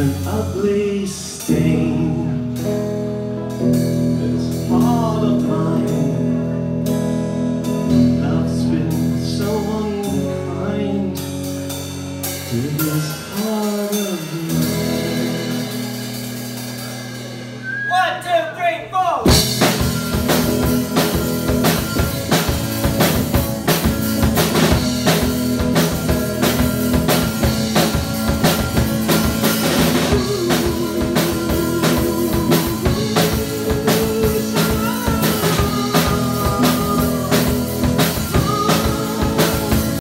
an ugly stain It's all of mine Love's been so unkind To this heart of mine One, two, three, four!